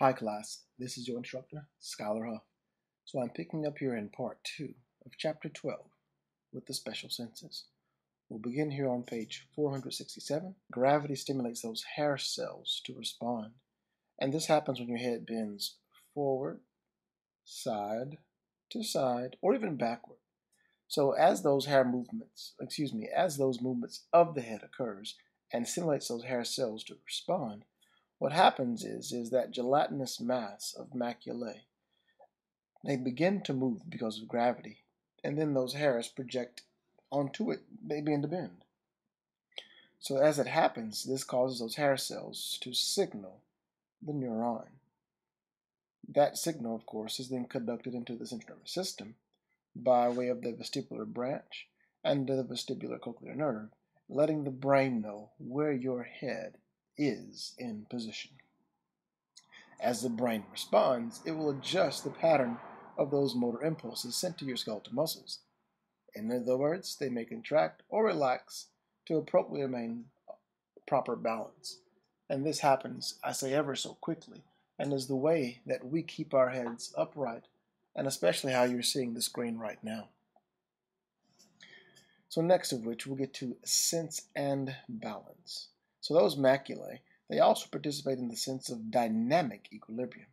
Hi class, this is your instructor, Schuyler Huff. So I'm picking up here in part 2 of chapter 12 with the special senses. We'll begin here on page 467. Gravity stimulates those hair cells to respond. And this happens when your head bends forward, side to side, or even backward. So as those hair movements, excuse me, as those movements of the head occurs and stimulates those hair cells to respond, what happens is, is that gelatinous mass of maculae, they begin to move because of gravity, and then those hairs project onto it, they begin to bend. So as it happens, this causes those hair cells to signal the neuron. That signal, of course, is then conducted into the central nervous system, by way of the vestibular branch and the vestibular cochlear nerve, letting the brain know where your head is in position. As the brain responds, it will adjust the pattern of those motor impulses sent to your skeletal muscles. In other words, they may contract or relax to appropriately maintain proper balance. And this happens, I say, ever so quickly, and is the way that we keep our heads upright and especially how you're seeing the screen right now. So next of which we'll get to sense and balance. So those maculae, they also participate in the sense of dynamic equilibrium.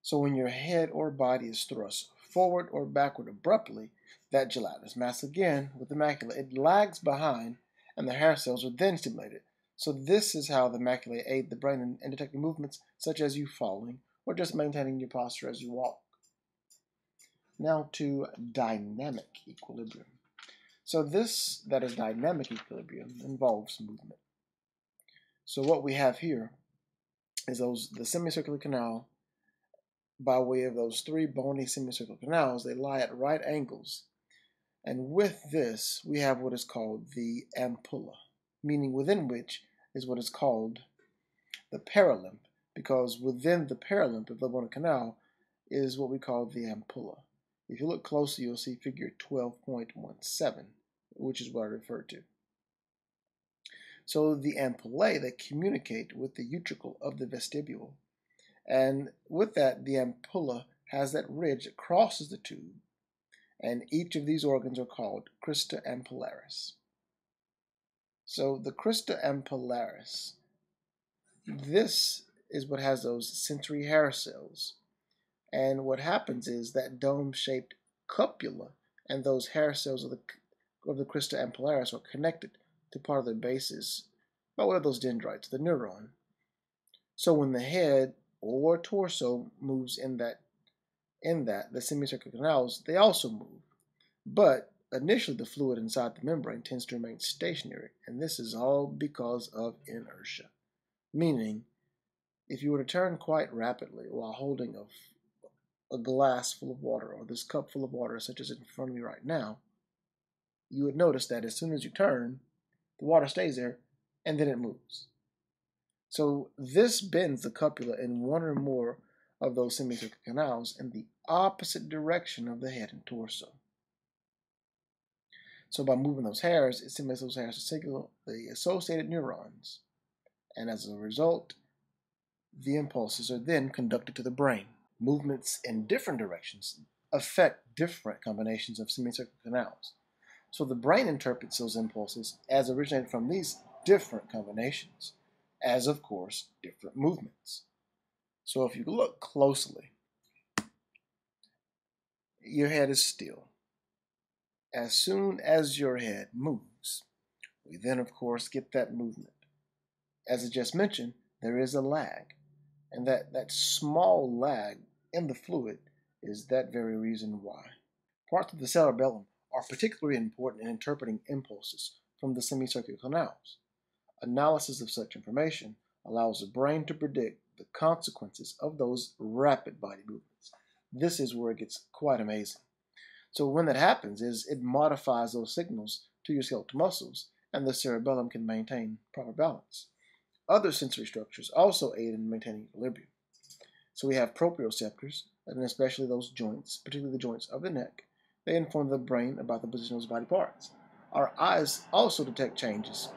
So when your head or body is thrust forward or backward abruptly, that gelatinous mass again with the macula, it lags behind and the hair cells are then stimulated. So this is how the maculae aid the brain in, in detecting movements such as you falling or just maintaining your posture as you walk. Now to dynamic equilibrium. So this that is dynamic equilibrium involves movement. So what we have here is those the semicircular canal by way of those three bony semicircular canals, they lie at right angles. And with this, we have what is called the ampulla, meaning within which is what is called the perilymph, because within the perilymph of the bony canal is what we call the ampulla. If you look closely, you'll see figure 12.17, which is what I referred to. So the ampullae that communicate with the utricle of the vestibule. And with that, the ampulla has that ridge that crosses the tube. And each of these organs are called crista ampullaris. So the crista ampullaris, this is what has those sensory hair cells and what happens is that dome-shaped cupula and those hair cells of the of the crista ampullaris are connected to part of the bases by way of those dendrites, the neuron. So when the head or torso moves in that in that, the semicircular canals, they also move. But initially the fluid inside the membrane tends to remain stationary, and this is all because of inertia. Meaning, if you were to turn quite rapidly while holding a a glass full of water or this cup full of water, such as in front of me right now, you would notice that as soon as you turn, the water stays there and then it moves. So this bends the cupula in one or more of those semicircular canals in the opposite direction of the head and torso. So by moving those hairs, it stimulates those hairs to signal the associated neurons. And as a result, the impulses are then conducted to the brain movements in different directions affect different combinations of semicircular canals. So the brain interprets those impulses as originating from these different combinations, as of course different movements. So if you look closely, your head is still. As soon as your head moves, we then of course get that movement. As I just mentioned, there is a lag, and that, that small lag in the fluid is that very reason why. Parts of the cerebellum are particularly important in interpreting impulses from the semicircular canals. Analysis of such information allows the brain to predict the consequences of those rapid body movements. This is where it gets quite amazing. So when that happens is it modifies those signals to your skeletal muscles and the cerebellum can maintain proper balance. Other sensory structures also aid in maintaining equilibrium. So we have proprioceptors, and especially those joints, particularly the joints of the neck. They inform the brain about the position of body parts. Our eyes also detect changes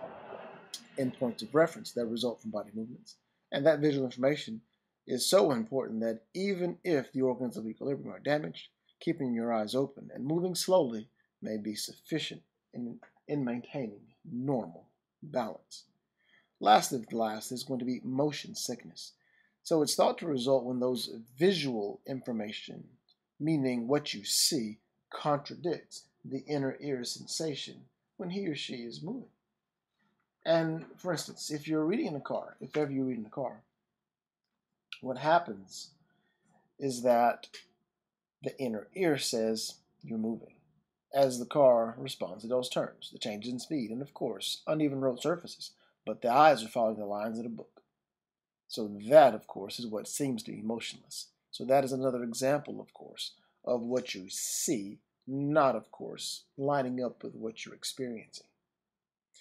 in points of reference that result from body movements, and that visual information is so important that even if the organs of equilibrium are damaged, keeping your eyes open and moving slowly may be sufficient in, in maintaining normal balance. Last of the last is going to be motion sickness. So it's thought to result when those visual information, meaning what you see, contradicts the inner ear sensation when he or she is moving. And for instance, if you're reading in a car, if ever you read in a car, what happens is that the inner ear says you're moving as the car responds to those terms, the changes in speed, and of course, uneven road surfaces, but the eyes are following the lines of the book. So that, of course, is what seems to be motionless. So that is another example, of course, of what you see, not, of course, lining up with what you're experiencing.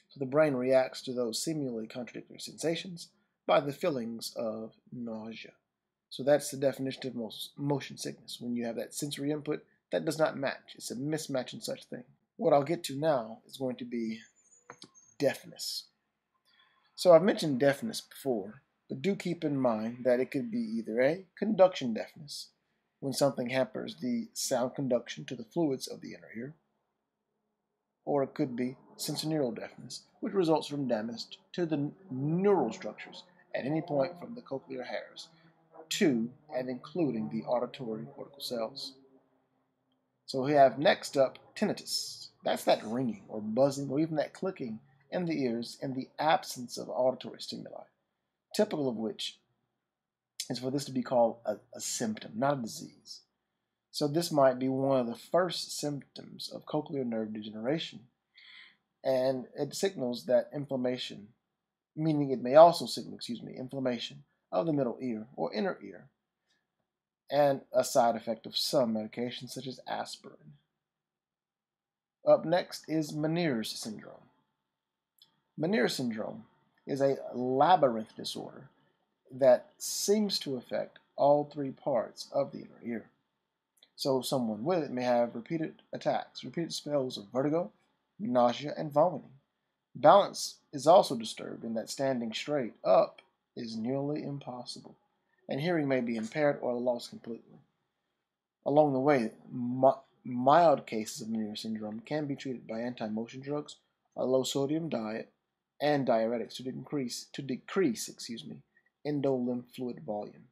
So the brain reacts to those seemingly contradictory sensations by the feelings of nausea. So that's the definition of motion sickness, when you have that sensory input that does not match. It's a mismatch in such thing. What I'll get to now is going to be deafness. So I've mentioned deafness before, but do keep in mind that it could be either a conduction deafness, when something hampers the sound conduction to the fluids of the inner ear, or it could be sensorineural deafness, which results from damage to the neural structures at any point from the cochlear hairs to and including the auditory cortical cells. So we have next up tinnitus. That's that ringing or buzzing or even that clicking in the ears in the absence of auditory stimuli, typical of which is for this to be called a, a symptom, not a disease. So this might be one of the first symptoms of cochlear nerve degeneration, and it signals that inflammation, meaning it may also signal, excuse me, inflammation of the middle ear or inner ear, and a side effect of some medications such as aspirin. Up next is Meniere's syndrome. Meniere's syndrome is a labyrinth disorder that seems to affect all three parts of the inner ear. So someone with it may have repeated attacks, repeated spells of vertigo, nausea, and vomiting. Balance is also disturbed in that standing straight up is nearly impossible, and hearing may be impaired or lost completely. Along the way, mild cases of Meniere syndrome can be treated by anti-motion drugs, a low-sodium diet, and diuretics to decrease to decrease, excuse me, endolymph fluid volume.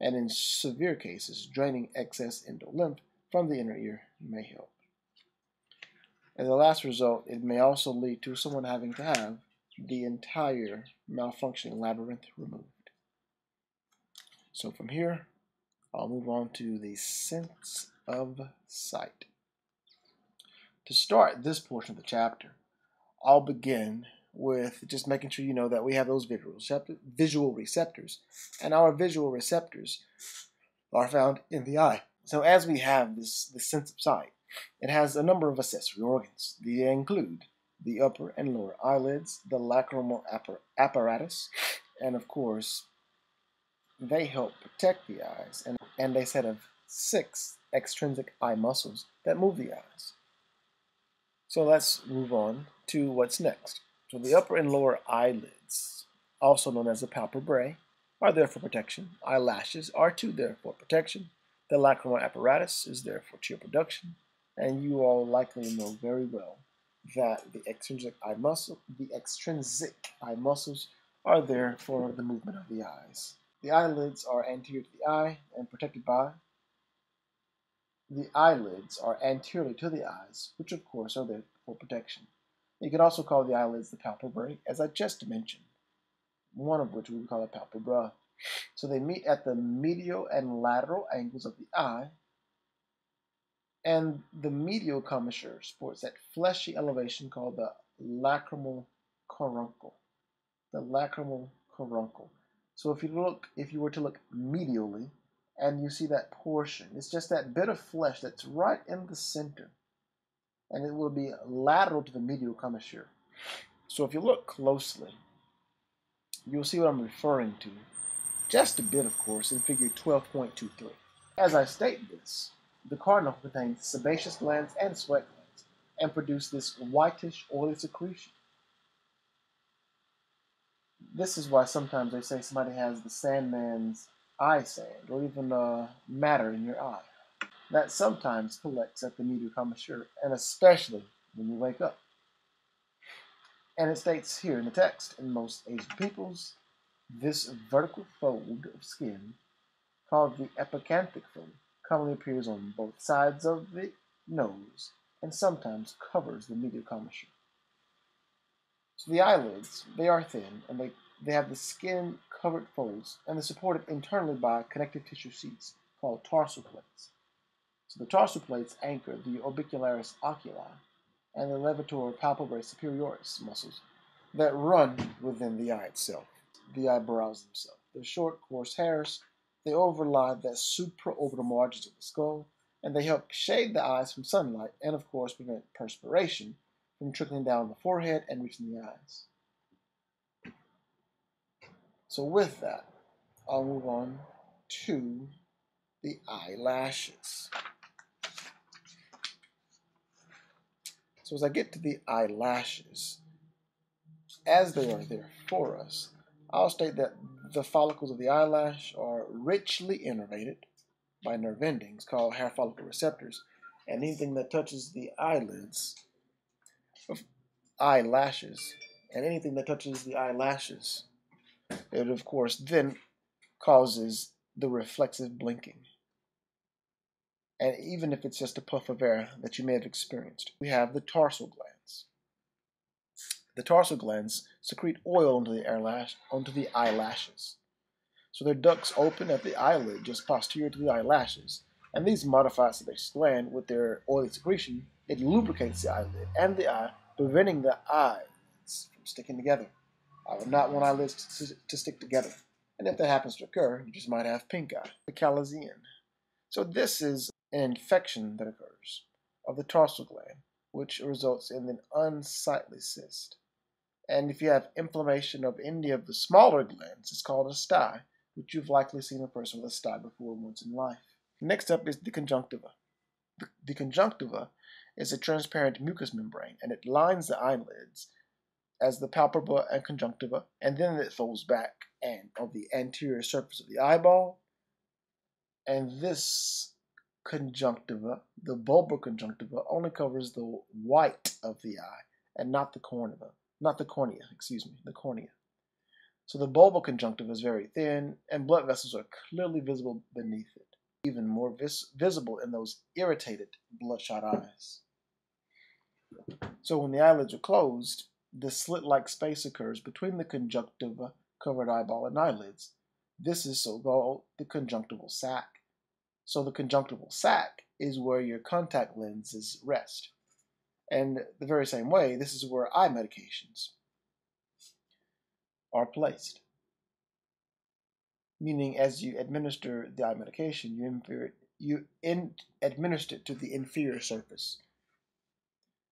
And in severe cases, draining excess endolymph from the inner ear may help. As a last result, it may also lead to someone having to have the entire malfunctioning labyrinth removed. So from here, I'll move on to the sense of sight. To start this portion of the chapter, I'll begin with just making sure you know that we have those visual visual receptors, and our visual receptors are found in the eye. So as we have this, this sense of sight, it has a number of accessory organs. They include the upper and lower eyelids, the lacrimal apparatus, and of course, they help protect the eyes and, and a set of six extrinsic eye muscles that move the eyes. So let's move on to what's next. So the upper and lower eyelids, also known as the palpebrae, are there for protection. Eyelashes are too there for protection. The lacrimal apparatus is there for tear production. And you all likely know very well that the extrinsic eye muscle, the extrinsic eye muscles are there for the movement of the eyes. The eyelids are anterior to the eye and protected by the eyelids are anteriorly to the eyes, which of course are there for protection. You could also call the eyelids the palpebrae, as I just mentioned, one of which we would call a palpebra. So they meet at the medial and lateral angles of the eye and the medial commissure sports that fleshy elevation called the lacrimal caruncle. The lacrimal caruncle. So if you look, if you were to look medially, and you see that portion, it's just that bit of flesh that's right in the center, and it will be lateral to the medial commissure. So if you look closely, you'll see what I'm referring to. Just a bit, of course, in figure 12.23. As I state this, the caruncle contains sebaceous glands and sweat glands and produce this whitish oily secretion. This is why sometimes they say somebody has the Sandman's eye sand or even uh, matter in your eye that sometimes collects at the media commissure, and especially when you wake up. And it states here in the text, in most Asian peoples, this vertical fold of skin, called the epicanthic fold, commonly appears on both sides of the nose and sometimes covers the medial commissure. So the eyelids, they are thin and they, they have the skin covered folds and they're supported internally by connective tissue sheaths called tarsal plates. So the tarsal plates anchor the orbicularis oculi and the levator palpebrae superioris muscles that run within the eye itself, the eyebrows themselves. They're short, coarse hairs. They overlie the supraorbital margins of the skull, and they help shade the eyes from sunlight and, of course, prevent perspiration from trickling down the forehead and reaching the eyes. So with that, I'll move on to the eyelashes. So as I get to the eyelashes, as they are there for us, I'll state that the follicles of the eyelash are richly innervated by nerve endings called hair follicle receptors, and anything that touches the eyelids of eyelashes, and anything that touches the eyelashes, it of course then causes the reflexive blinking and even if it's just a puff of air that you may have experienced. We have the tarsal glands. The tarsal glands secrete oil onto the, onto the eyelashes. So their ducts open at the eyelid just posterior to the eyelashes, and these modify sebaceous gland with their oily secretion. It lubricates the eyelid and the eye, preventing the eyes from sticking together. I would not want eyelids to, to stick together. And if that happens to occur, you just might have pink eye, the chalazion. So this is an infection that occurs of the tarsal gland, which results in an unsightly cyst. And if you have inflammation of any of the smaller glands, it's called a sty, which you've likely seen a person with a sty before once in life. Next up is the conjunctiva. The, the conjunctiva is a transparent mucous membrane, and it lines the eyelids as the palpebra and conjunctiva, and then it folds back and on the anterior surface of the eyeball. And this conjunctiva, the bulbar conjunctiva, only covers the white of the eye and not the cornea, not the cornea, excuse me, the cornea. So the bulbar conjunctiva is very thin and blood vessels are clearly visible beneath it, even more vis visible in those irritated bloodshot eyes. So when the eyelids are closed, the slit-like space occurs between the conjunctiva covered eyeball and eyelids. This is so called the conjunctival sac. So the conjunctival sac is where your contact lenses rest. And the very same way, this is where eye medications are placed. Meaning, as you administer the eye medication, you, inferior, you in, administer it to the inferior surface.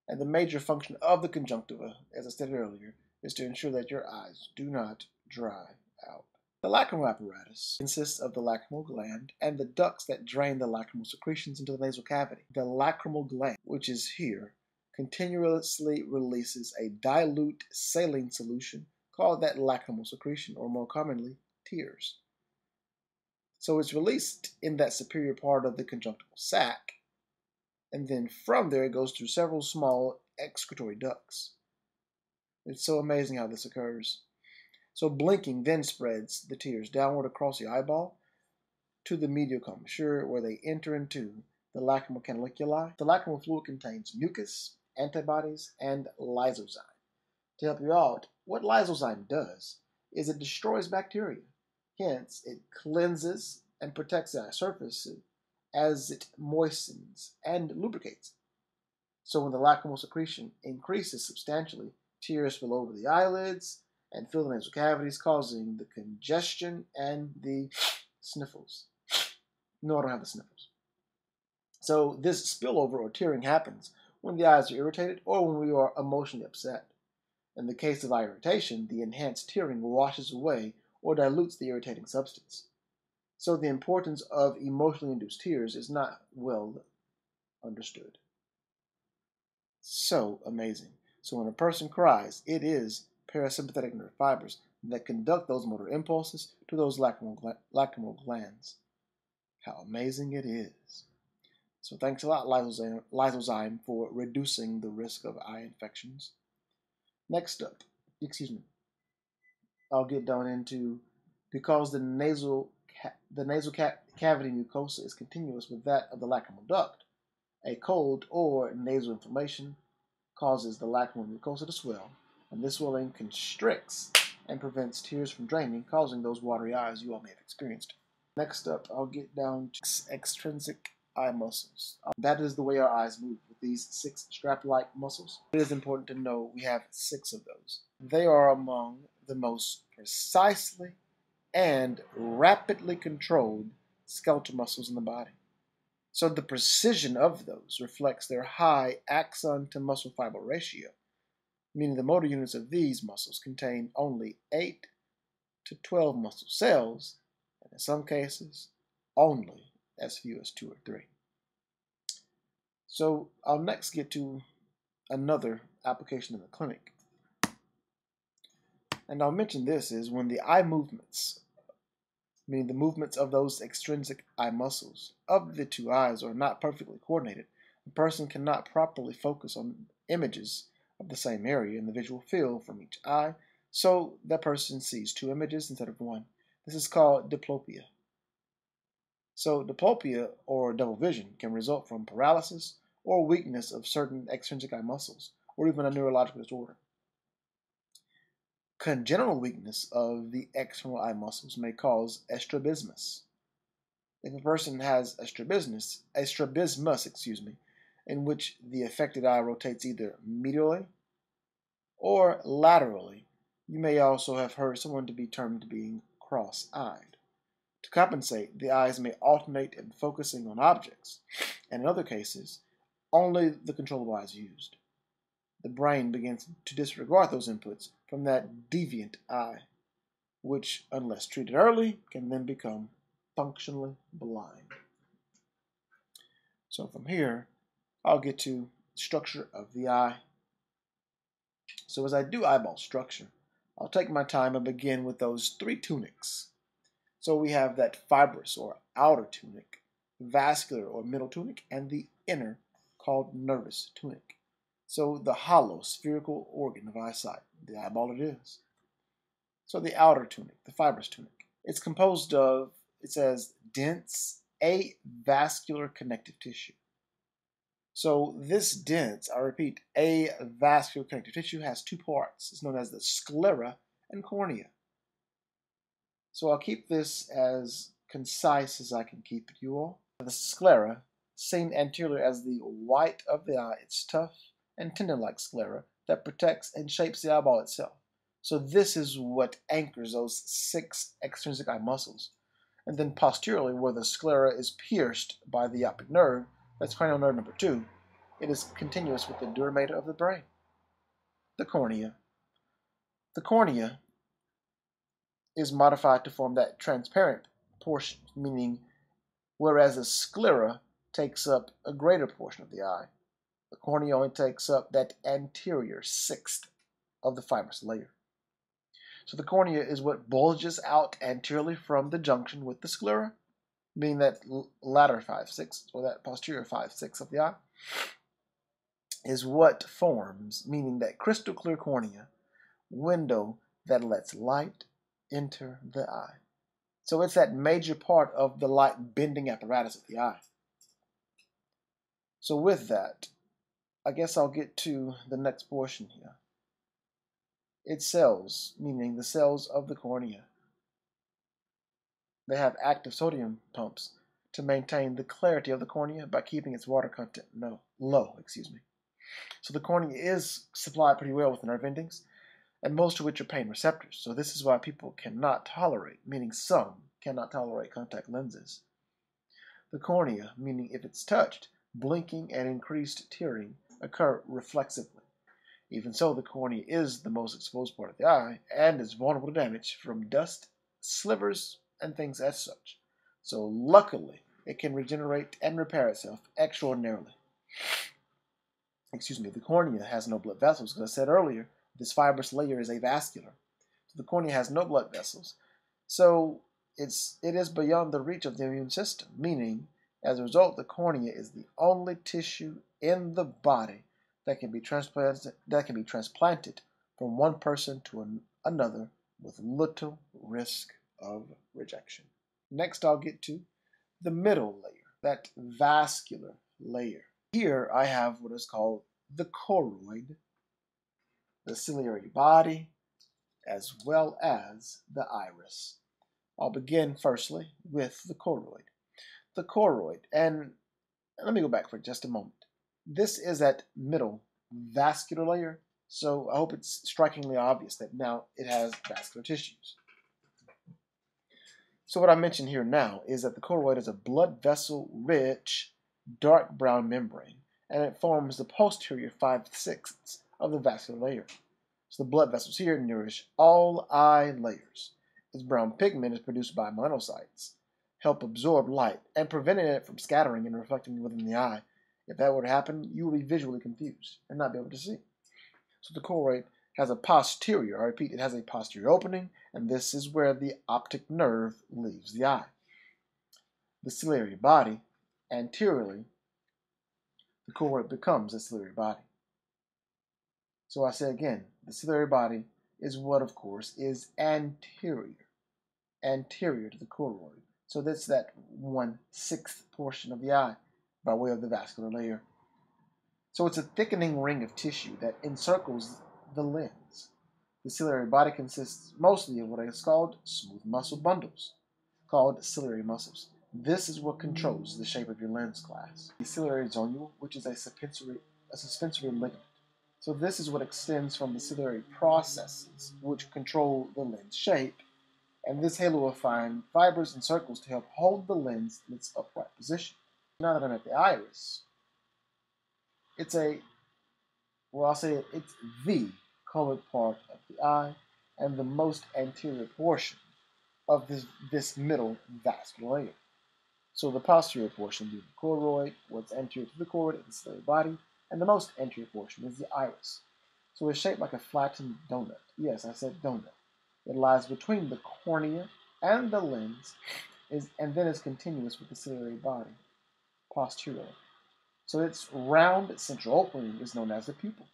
And the major function of the conjunctiva, as I said earlier, is to ensure that your eyes do not dry out. The lacrimal apparatus consists of the lacrimal gland and the ducts that drain the lacrimal secretions into the nasal cavity. The lacrimal gland, which is here, continuously releases a dilute saline solution called that lacrimal secretion, or more commonly, tears. So it's released in that superior part of the conjunctival sac, and then from there it goes through several small excretory ducts. It's so amazing how this occurs. So blinking then spreads the tears downward across the eyeball to the medial commissure where they enter into the lacrimal canaliculi. The lacrimal fluid contains mucus, antibodies, and lysozyme. To help you out, what lysozyme does is it destroys bacteria. Hence, it cleanses and protects the surface as it moistens and lubricates. So when the lacrimal secretion increases substantially, tears spill over the eyelids, and fill the nasal cavities, causing the congestion and the sniffles. No, I don't have the sniffles. So this spillover or tearing happens when the eyes are irritated or when we are emotionally upset. In the case of eye irritation, the enhanced tearing washes away or dilutes the irritating substance. So the importance of emotionally induced tears is not well understood. So amazing. So when a person cries, it is parasympathetic nerve fibers that conduct those motor impulses to those lacrimal, lacrimal glands. How amazing it is. So thanks a lot, lysozyme, lysozyme, for reducing the risk of eye infections. Next up, excuse me, I'll get down into because the nasal the nasal ca cavity mucosa is continuous with that of the lacrimal duct. A cold or nasal inflammation causes the lacrimal mucosa to swell, and this swelling constricts and prevents tears from draining, causing those watery eyes you all may have experienced. Next up, I'll get down to extrinsic eye muscles. Um, that is the way our eyes move with these six strap-like muscles. It is important to know we have six of those. They are among the most precisely and rapidly controlled skeletal muscles in the body. So the precision of those reflects their high axon to muscle fiber ratio, meaning the motor units of these muscles contain only 8 to 12 muscle cells, and in some cases, only as few as 2 or 3. So I'll next get to another application in the clinic. And I'll mention this is when the eye movements meaning the movements of those extrinsic eye muscles of the two eyes are not perfectly coordinated, a person cannot properly focus on images of the same area in the visual field from each eye, so that person sees two images instead of one. This is called diplopia. So diplopia or double vision can result from paralysis or weakness of certain extrinsic eye muscles, or even a neurological disorder. Congenital weakness of the external eye muscles may cause strabismus. If a person has a strabismus, a strabismus, excuse me, in which the affected eye rotates either medially or laterally, you may also have heard someone to be termed being cross-eyed. To compensate, the eyes may alternate in focusing on objects, and in other cases, only the controllable eye is used the brain begins to disregard those inputs from that deviant eye, which, unless treated early, can then become functionally blind. So from here, I'll get to structure of the eye. So as I do eyeball structure, I'll take my time and begin with those three tunics. So we have that fibrous or outer tunic, vascular or middle tunic, and the inner called nervous tunic. So the hollow spherical organ of eyesight, the eyeball it is. So the outer tunic, the fibrous tunic, it's composed of, it says, dense avascular connective tissue. So this dense, I repeat, avascular connective tissue has two parts. It's known as the sclera and cornea. So I'll keep this as concise as I can keep it, you all. The sclera, seen anteriorly as the white of the eye, it's tough and tendon-like sclera that protects and shapes the eyeball itself. So this is what anchors those six extrinsic eye muscles. And then posteriorly, where the sclera is pierced by the optic nerve, that's cranial nerve number two, it is continuous with the dura mater of the brain. The cornea. The cornea is modified to form that transparent portion, meaning whereas the sclera takes up a greater portion of the eye, the cornea only takes up that anterior sixth of the fibrous layer. So the cornea is what bulges out anteriorly from the junction with the sclera, meaning that latter 5 6 or that posterior 5 6 of the eye, is what forms, meaning that crystal clear cornea, window that lets light enter the eye. So it's that major part of the light bending apparatus of the eye. So with that, I guess I'll get to the next portion here. Its cells, meaning the cells of the cornea. They have active sodium pumps to maintain the clarity of the cornea by keeping its water content no, low. Excuse me. So the cornea is supplied pretty well with nerve endings, and most of which are pain receptors. So this is why people cannot tolerate, meaning some cannot tolerate contact lenses. The cornea, meaning if it's touched, blinking and increased tearing occur reflexively. Even so, the cornea is the most exposed part of the eye and is vulnerable to damage from dust, slivers, and things as such. So luckily, it can regenerate and repair itself extraordinarily. Excuse me, the cornea has no blood vessels. As I said earlier, this fibrous layer is avascular. So The cornea has no blood vessels, so it's it is beyond the reach of the immune system, meaning as a result the cornea is the only tissue in the body that can be transplanted that can be transplanted from one person to an, another with little risk of rejection. Next I'll get to the middle layer, that vascular layer. Here I have what is called the choroid, the ciliary body, as well as the iris. I'll begin firstly with the choroid. The choroid, and let me go back for just a moment. This is that middle vascular layer, so I hope it's strikingly obvious that now it has vascular tissues. So what I mentioned here now is that the choroid is a blood vessel rich dark brown membrane and it forms the posterior five-sixths of the vascular layer. So the blood vessels here nourish all eye layers. Its brown pigment is produced by melanocytes, help absorb light and preventing it from scattering and reflecting within the eye. If that were to happen, you would be visually confused and not be able to see. So the choroid has a posterior, I repeat, it has a posterior opening, and this is where the optic nerve leaves the eye. The ciliary body, anteriorly, the choroid becomes a ciliary body. So I say again, the ciliary body is what, of course, is anterior, anterior to the choroid. So that's that one-sixth portion of the eye by way of the vascular layer. So it's a thickening ring of tissue that encircles the lens. The ciliary body consists mostly of what is called smooth muscle bundles, called ciliary muscles. This is what controls the shape of your lens glass. The ciliary zonule, which is a suspensory, a suspensory ligament. So this is what extends from the ciliary processes, which control the lens shape, and this halo of fine fibers and circles to help hold the lens in its upright position. Now that I'm at the iris, it's a, well, I'll say it, it's the colored part of the eye and the most anterior portion of this, this middle vascular layer. So the posterior portion being the choroid, what's anterior to the choroid is the ciliary body, and the most anterior portion is the iris. So it's shaped like a flattened donut. Yes, I said donut. It lies between the cornea and the lens, is, and then is continuous with the ciliary body, posteriorly. So its round central opening is known as the pupil.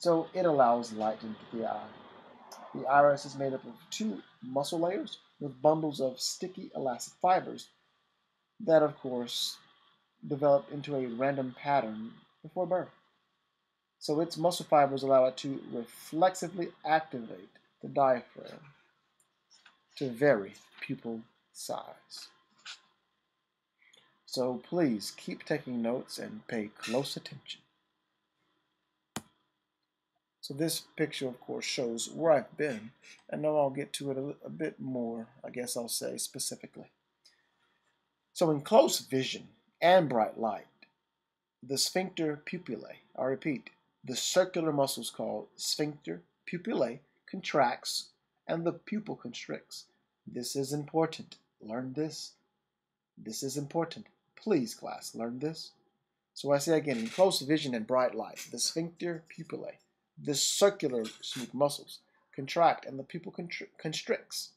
So it allows light into the eye. Uh, the iris is made up of two muscle layers with bundles of sticky elastic fibers that, of course, develop into a random pattern before birth. So its muscle fibers allow it to reflexively activate the diaphragm to vary pupil size. So please keep taking notes and pay close attention. So this picture, of course, shows where I've been, and now I'll get to it a, a bit more, I guess I'll say, specifically. So in close vision and bright light, the sphincter pupillae, I repeat, the circular muscles called sphincter pupillae contracts and the pupil constricts. This is important. Learn this. This is important. Please, class, learn this. So I say again, in close vision and bright light, the sphincter pupillae the circular smooth muscles contract and the pupil constricts.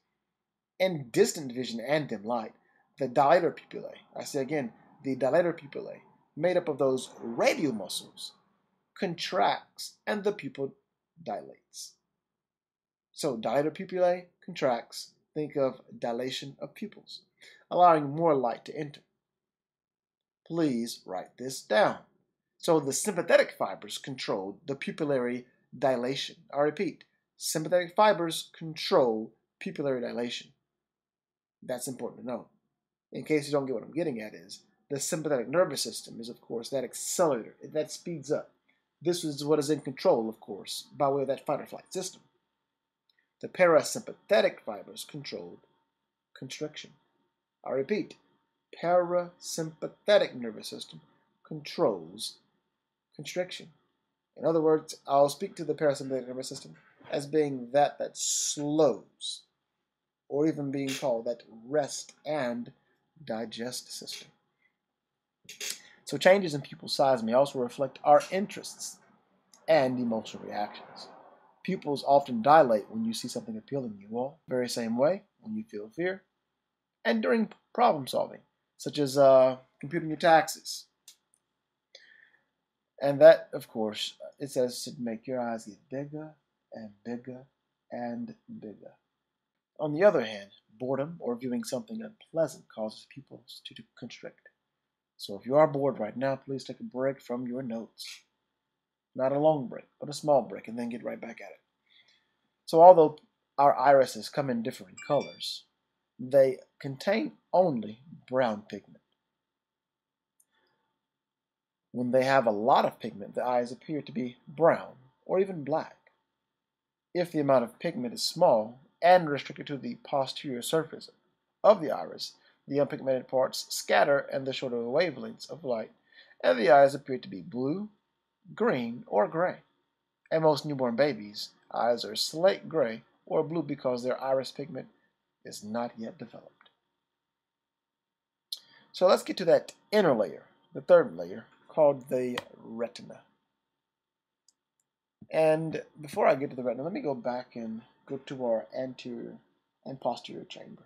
In distant vision and dim light, the dilator pupillae, I say again, the dilator pupillae, made up of those radial muscles, contracts and the pupil dilates. So dilator pupillae contracts, think of dilation of pupils, allowing more light to enter. Please write this down. So the sympathetic fibers control the pupillary dilation. I repeat, sympathetic fibers control pupillary dilation. That's important to know. In case you don't get what I'm getting at is, the sympathetic nervous system is, of course, that accelerator, that speeds up. This is what is in control, of course, by way of that fight or flight system. The parasympathetic fibers control constriction. I repeat, parasympathetic nervous system controls constriction. In other words, I'll speak to the parasympathetic nervous system as being that that slows, or even being called that rest and digest system. So changes in pupil size may also reflect our interests and emotional reactions. Pupils often dilate when you see something appealing to you all. Very same way when you feel fear. And during problem solving, such as uh, computing your taxes. And that, of course, it says to make your eyes get bigger and bigger and bigger. On the other hand, boredom or viewing something unpleasant causes pupils to constrict. So if you are bored right now, please take a break from your notes. Not a long break, but a small break, and then get right back at it. So although our irises come in different colors, they contain only brown pigment. When they have a lot of pigment, the eyes appear to be brown or even black. If the amount of pigment is small and restricted to the posterior surface of the iris, the unpigmented parts scatter and the shorter wavelengths of light, and the eyes appear to be blue, green, or gray. And most newborn babies' eyes are slate gray or blue because their iris pigment is not yet developed. So let's get to that inner layer, the third layer, called the retina. And before I get to the retina, let me go back and go to our anterior and posterior chamber.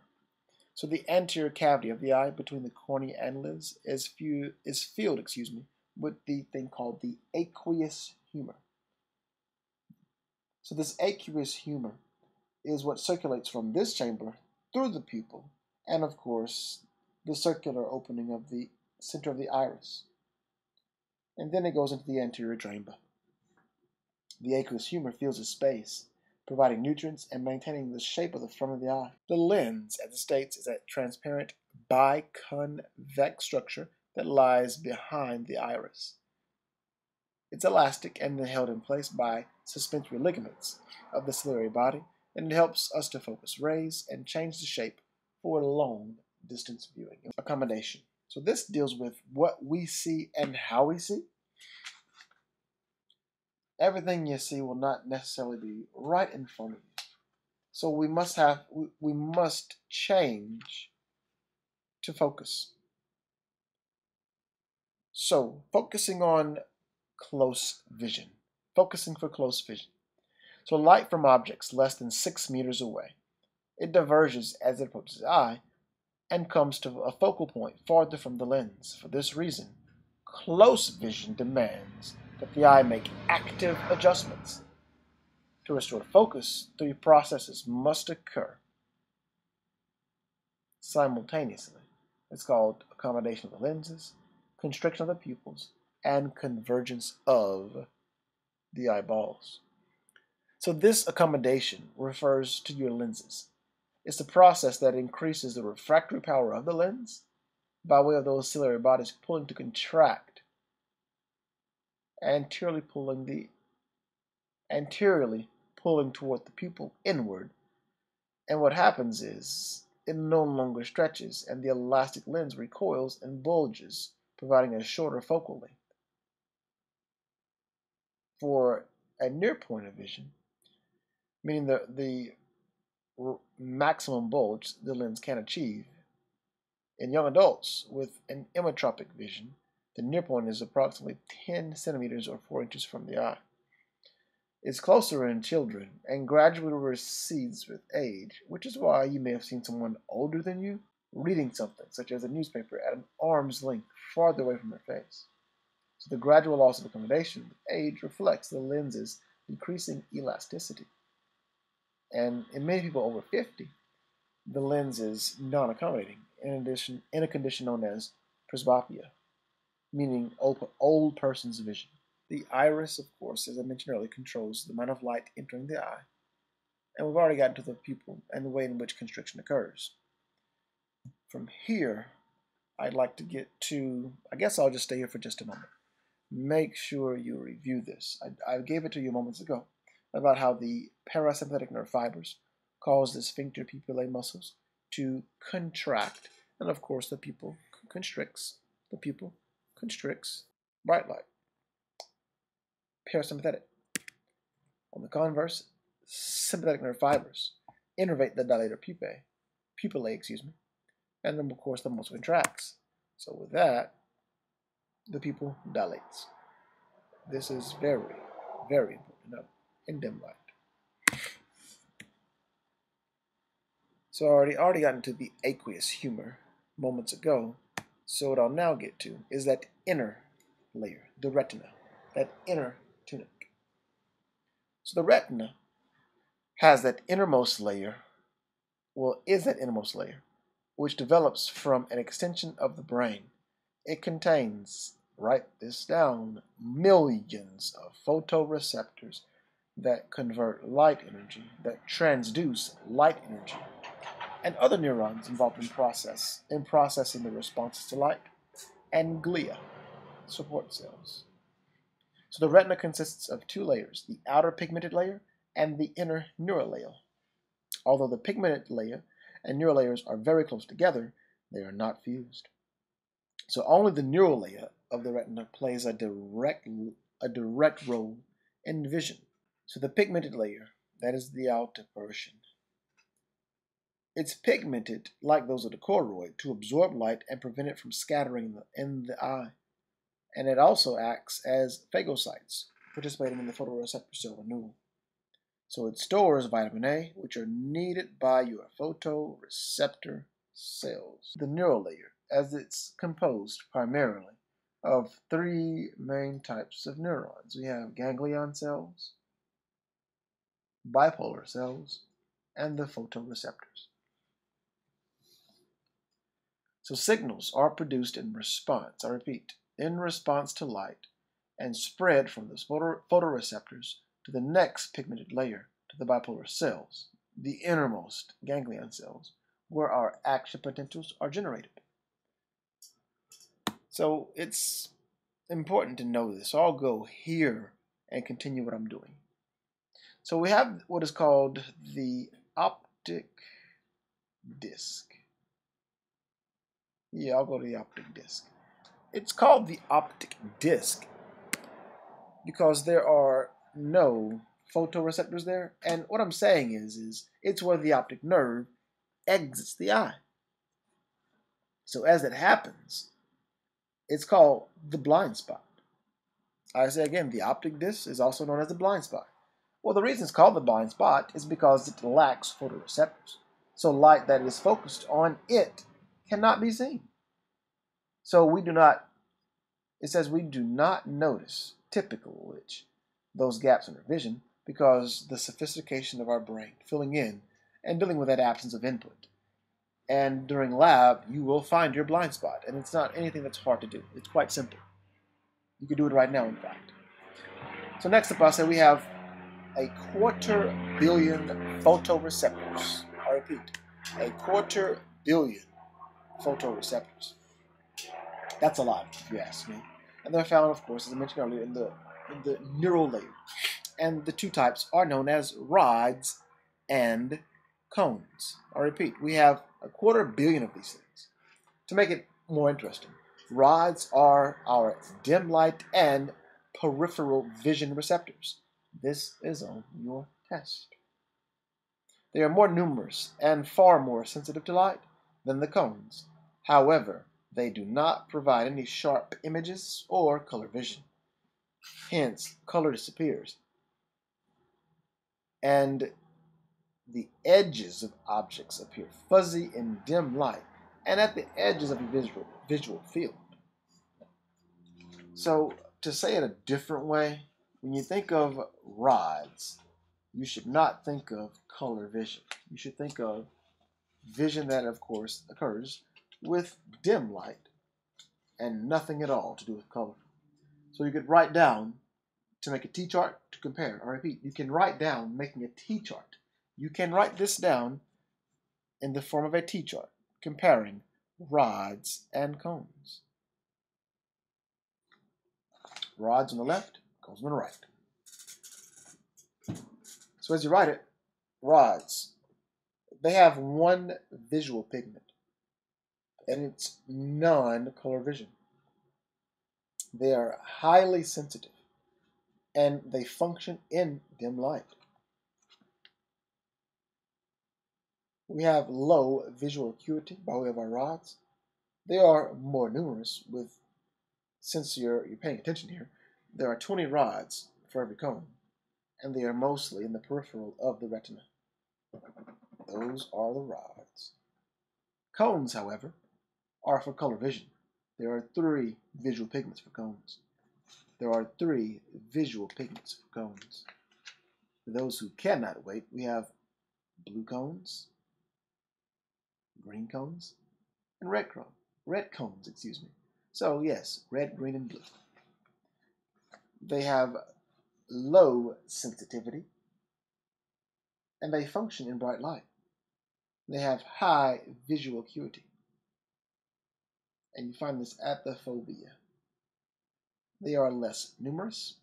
So the anterior cavity of the eye between the cornea and lids is, few, is filled excuse me, with the thing called the aqueous humor. So this aqueous humor is what circulates from this chamber through the pupil and of course the circular opening of the center of the iris and then it goes into the anterior chamber. The aqueous humor fills the space, providing nutrients and maintaining the shape of the front of the eye. The lens, as it states, is a transparent biconvex structure that lies behind the iris. It's elastic and held in place by suspensory ligaments of the ciliary body, and it helps us to focus rays and change the shape for long distance viewing. Accommodation. So this deals with what we see and how we see. Everything you see will not necessarily be right in front of you. So we must have we, must change to focus. So focusing on close vision. Focusing for close vision. So light from objects less than six meters away. It diverges as it approaches the eye and comes to a focal point farther from the lens. For this reason, close vision demands that the eye make active adjustments. To restore focus, three processes must occur simultaneously. It's called accommodation of the lenses, constriction of the pupils, and convergence of the eyeballs. So this accommodation refers to your lenses. It's the process that increases the refractory power of the lens by way of those ciliary bodies pulling to contract, anteriorly pulling the anteriorly pulling toward the pupil inward. And what happens is it no longer stretches and the elastic lens recoils and bulges, providing a shorter focal length. For a near point of vision, meaning the, the maximum bulge the lens can achieve. In young adults with an emmetropic vision, the near point is approximately 10 centimeters or 4 inches from the eye. It's closer in children and gradually recedes with age, which is why you may have seen someone older than you reading something, such as a newspaper, at an arm's length farther away from their face. So the gradual loss of accommodation with age reflects the lens's decreasing elasticity. And in many people over 50, the lens is non-accommodating in addition in a condition known as presbyopia, meaning old, old person's vision. The iris, of course, as I mentioned earlier, controls the amount of light entering the eye. And we've already gotten to the pupil and the way in which constriction occurs. From here, I'd like to get to, I guess I'll just stay here for just a moment. Make sure you review this. I, I gave it to you moments ago about how the parasympathetic nerve fibers cause the sphincter pupillae muscles to contract, and of course the pupil constricts. The pupil constricts. Bright light. Parasympathetic. On the converse, sympathetic nerve fibers innervate the dilator pupae, pupillae, excuse me, and then of course the muscle contracts. So with that, the pupil dilates. This is very, very important in dim light. So I already, already got into the aqueous humor moments ago. So what I'll now get to is that inner layer, the retina, that inner tunic. So the retina has that innermost layer, well, is that innermost layer, which develops from an extension of the brain. It contains, write this down, millions of photoreceptors that convert light energy, that transduce light energy, and other neurons involved in process in processing the responses to light, and glia, support cells. So the retina consists of two layers, the outer pigmented layer and the inner neural layer. Although the pigmented layer and neural layers are very close together, they are not fused. So only the neural layer of the retina plays a direct, a direct role in vision. So the pigmented layer, that is the outer portion. It's pigmented, like those of the choroid, to absorb light and prevent it from scattering in the eye. And it also acts as phagocytes, participating in the photoreceptor cell renewal. So it stores vitamin A, which are needed by your photoreceptor cells. The neural layer, as it's composed primarily of three main types of neurons. We have ganglion cells, bipolar cells, and the photoreceptors. So signals are produced in response, I repeat, in response to light and spread from those photoreceptors to the next pigmented layer, to the bipolar cells, the innermost ganglion cells, where our action potentials are generated. So it's important to know this. I'll go here and continue what I'm doing. So we have what is called the optic disc. Yeah, I'll go to the optic disc. It's called the optic disc because there are no photoreceptors there. And what I'm saying is, is it's where the optic nerve exits the eye. So as it happens, it's called the blind spot. I say again, the optic disc is also known as the blind spot. Well, the reason it's called the blind spot is because it lacks photoreceptors. So light that is focused on it cannot be seen. So we do not, it says we do not notice typical, which those gaps in our vision because the sophistication of our brain filling in and dealing with that absence of input. And during lab, you will find your blind spot, and it's not anything that's hard to do. It's quite simple. You can do it right now, in fact. So next up, I say we have a quarter billion photoreceptors. I repeat, a quarter billion photoreceptors. That's a lot, if you ask me. And they're found, of course, as I mentioned earlier, in the in the neural layer. And the two types are known as rods and cones. I repeat, we have a quarter billion of these things. To make it more interesting, rods are our dim light and peripheral vision receptors. This is on your test. They are more numerous and far more sensitive to light than the cones. However, they do not provide any sharp images or color vision. Hence, color disappears. And the edges of objects appear fuzzy in dim light and at the edges of a visual, visual field. So, to say it a different way, when you think of rods, you should not think of color vision. You should think of vision that, of course, occurs with dim light and nothing at all to do with color. So you could write down to make a T-chart to compare. I repeat, you can write down making a T-chart. You can write this down in the form of a T-chart comparing rods and cones. Rods on the left, cones on the right. So as you write it, rods, they have one visual pigment, and it's non-color vision. They are highly sensitive and they function in dim light. We have low visual acuity by way of our rods. They are more numerous with, since you're, you're paying attention here, there are 20 rods for every cone, and they are mostly in the peripheral of the retina. Those are the rods. Cones, however, are for color vision. There are three visual pigments for cones. There are three visual pigments for cones. For those who cannot wait, we have blue cones, green cones, and red cones. Red cones, excuse me. So yes, red, green, and blue. They have low sensitivity and they function in bright light. They have high visual acuity. And you find this at the fovea. They are less numerous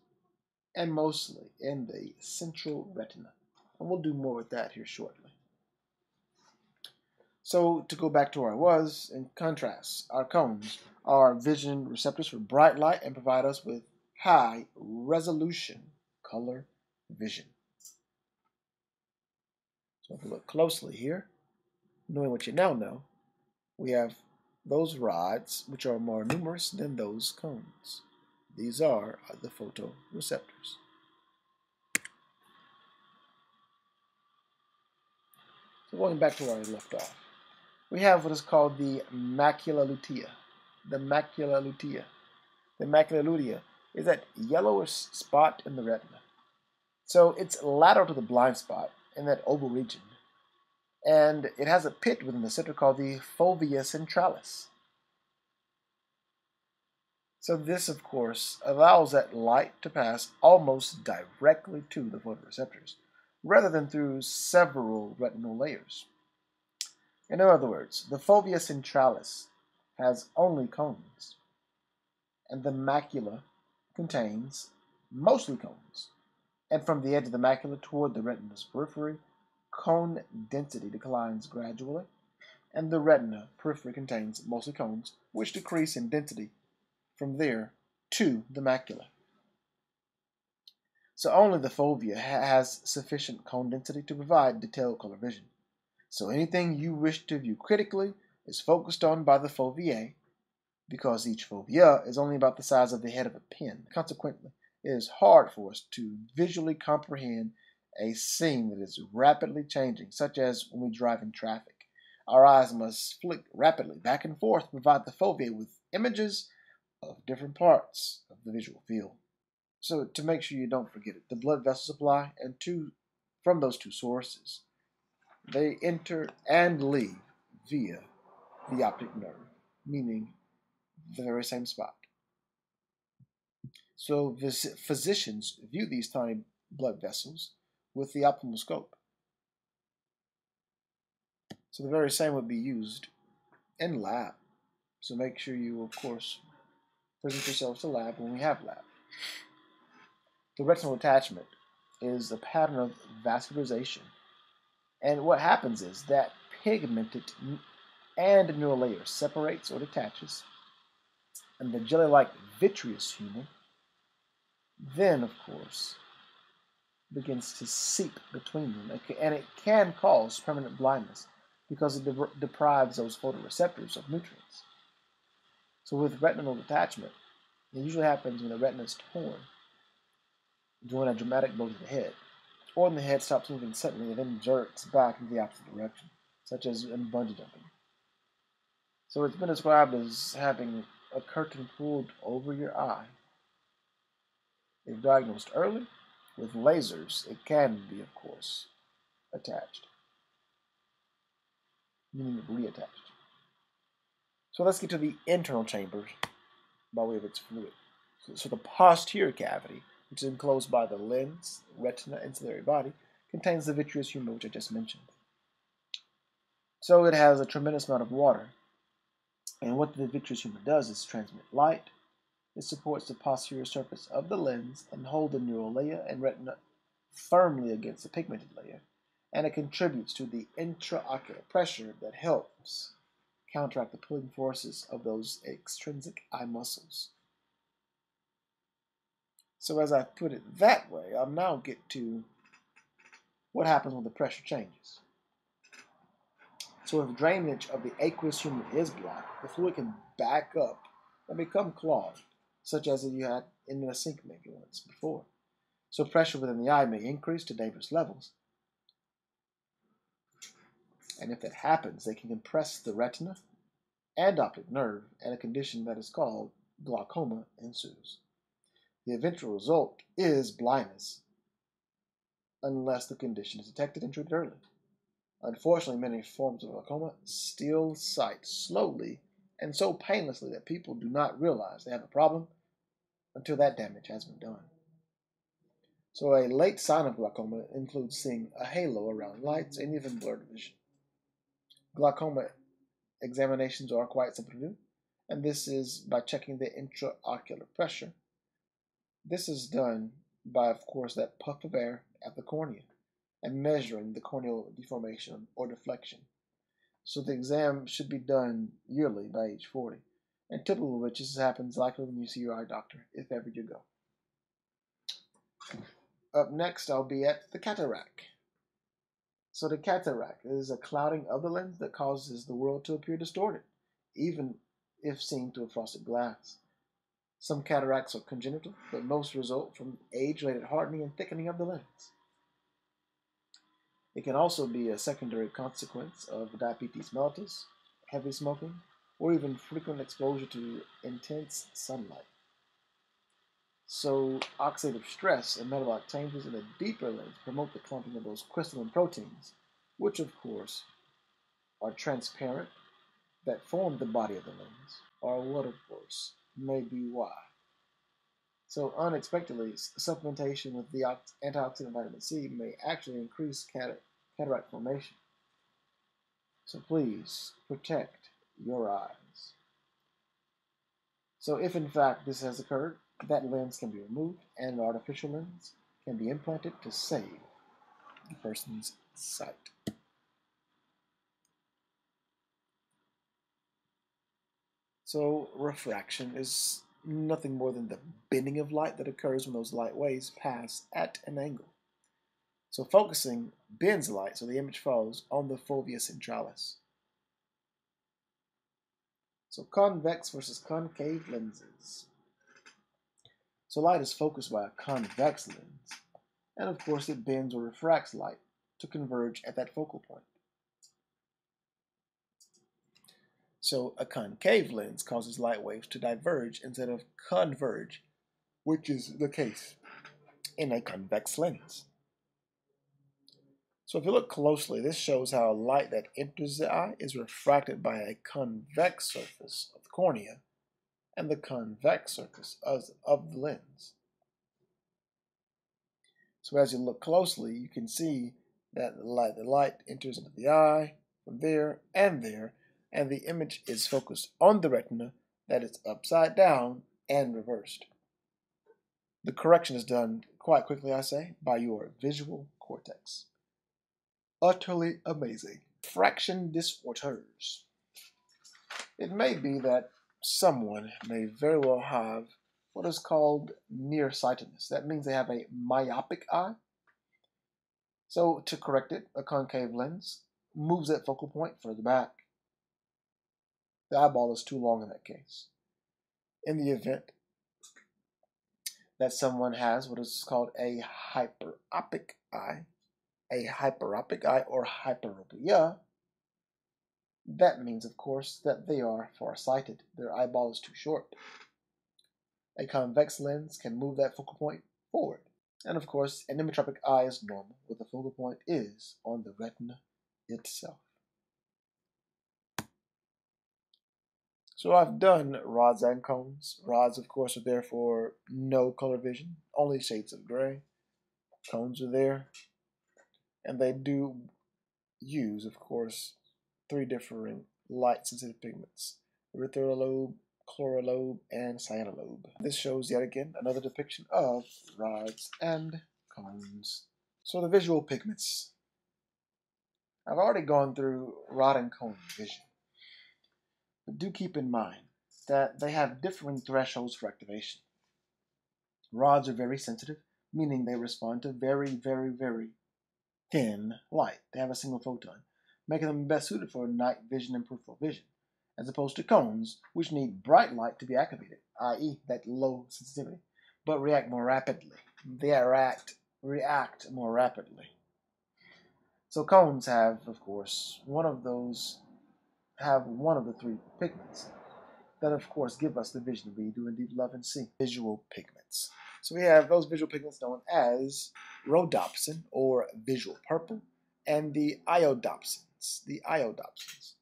and mostly in the central retina. And we'll do more with that here shortly. So to go back to where I was, in contrast, our cones are vision receptors for bright light and provide us with high resolution color vision. So if we look closely here, knowing what you now know, we have those rods which are more numerous than those cones. These are the photoreceptors. So going back to where we left off, we have what is called the macula lutea. The macula lutea. The macula lutea is that yellowish spot in the retina. So it's lateral to the blind spot in that oval region. And it has a pit within the center called the fovea centralis. So this, of course, allows that light to pass almost directly to the photoreceptors, rather than through several retinal layers. In other words, the fovea centralis has only cones, and the macula contains mostly cones. And from the edge of the macula toward the retina's periphery, cone density declines gradually, and the retina periphery contains mostly cones, which decrease in density from there to the macula. So only the fovea has sufficient cone density to provide detailed color vision. So anything you wish to view critically is focused on by the foveae because each fovea is only about the size of the head of a pin. Consequently, it is hard for us to visually comprehend a scene that is rapidly changing, such as when we drive in traffic. Our eyes must flick rapidly back and forth to provide the fovea with images of different parts of the visual field. So to make sure you don't forget it, the blood vessel supply and two from those two sources, they enter and leave via the optic nerve, meaning the very same spot. So physicians view these tiny blood vessels with the ophthalmoscope. So the very same would be used in lab. So make sure you, of course, present yourselves to lab when we have lab. The retinal attachment is a pattern of vascularization. And what happens is that pigmented and neural layer separates or detaches, and the jelly-like vitreous humor then, of course, begins to seep between them. And it can cause permanent blindness because it de deprives those photoreceptors of nutrients. So with retinal detachment, it usually happens when the retina is torn during a dramatic blow to the head, or when the head stops moving suddenly and then jerks back in the opposite direction, such as in bungee jumping. So it's been described as having a curtain pulled over your eye. If diagnosed early, with lasers, it can be, of course, attached, meaning reattached. So let's get to the internal chambers by way of its fluid. So, so the posterior cavity, which is enclosed by the lens, retina, and ciliary body, contains the vitreous humor, which I just mentioned. So it has a tremendous amount of water. And what the vitreous humor does is transmit light. It supports the posterior surface of the lens and hold the neural layer and retina firmly against the pigmented layer. And it contributes to the intraocular pressure that helps counteract the pulling forces of those extrinsic eye muscles. So as I put it that way, I'll now get to what happens when the pressure changes. So if drainage of the aqueous humor is blocked, the fluid can back up and become clogged, such as you had in the sink maybe once before. So pressure within the eye may increase to dangerous levels. And if that happens, they can compress the retina and optic nerve, and a condition that is called glaucoma ensues. The eventual result is blindness unless the condition is detected and treated early. Unfortunately, many forms of glaucoma steal sight slowly and so painlessly that people do not realize they have a problem until that damage has been done. So a late sign of glaucoma includes seeing a halo around lights and even blurred vision. Glaucoma examinations are quite simple to do, and this is by checking the intraocular pressure. This is done by, of course, that puff of air at the cornea and measuring the corneal deformation or deflection. So the exam should be done yearly by age 40, and typical which this happens likely when you see your eye doctor, if ever you go. Up next, I'll be at the cataract. So the cataract is a clouding of the lens that causes the world to appear distorted, even if seen through a frosted glass. Some cataracts are congenital, but most result from age-related hardening and thickening of the lens. It can also be a secondary consequence of diabetes mellitus, heavy smoking, or even frequent exposure to intense sunlight. So oxidative stress and metabolic changes in the deeper lens promote the clumping of those crystalline proteins, which of course are transparent, that form the body of the lens, or what of course may be why. So unexpectedly, supplementation with the antioxidant vitamin C may actually increase cataract formation. So please protect your eyes. So if in fact this has occurred, that lens can be removed and an artificial lens can be implanted to save the person's sight. So refraction is nothing more than the bending of light that occurs when those light waves pass at an angle. So focusing bends light so the image falls on the fovea centralis. So convex versus concave lenses. So light is focused by a convex lens, and of course it bends or refracts light to converge at that focal point. So a concave lens causes light waves to diverge instead of converge, which is the case in a convex lens. So if you look closely, this shows how light that enters the eye is refracted by a convex surface of the cornea and the convex surface of, the lens. So as you look closely, you can see that the light, the light enters into the eye from there and there, and the image is focused on the retina that is upside down and reversed. The correction is done quite quickly, I say, by your visual cortex. Utterly amazing. Fraction disorders. It may be that someone may very well have what is called nearsightedness. That means they have a myopic eye. So to correct it, a concave lens moves that focal point further back. The eyeball is too long in that case. In the event that someone has what is called a hyperopic eye, a hyperopic eye or hyperopia, that means, of course, that they are farsighted. Their eyeball is too short. A convex lens can move that focal point forward. And of course, an emmetropic eye is normal, where the focal point is on the retina itself. So I've done rods and cones. Rods, of course, are there for no color vision, only shades of gray. Cones are there. And they do use, of course, three different light sensitive pigments erythrolabe, chlorolabe, and cyanolabe. This shows yet again another depiction of rods and cones. So the visual pigments. I've already gone through rod and cone vision. But do keep in mind that they have differing thresholds for activation. Rods are very sensitive, meaning they respond to very, very, very thin light. They have a single photon making them best suited for night vision and peripheral vision, as opposed to cones, which need bright light to be activated, i.e., that low sensitivity, but react more rapidly. They react, react more rapidly. So cones have, of course, one of those, have one of the three pigments that, of course, give us the vision we do indeed love and see. Visual pigments. So we have those visual pigments known as rhodopsin, or visual purple, and the iodopsins, the iodopsins.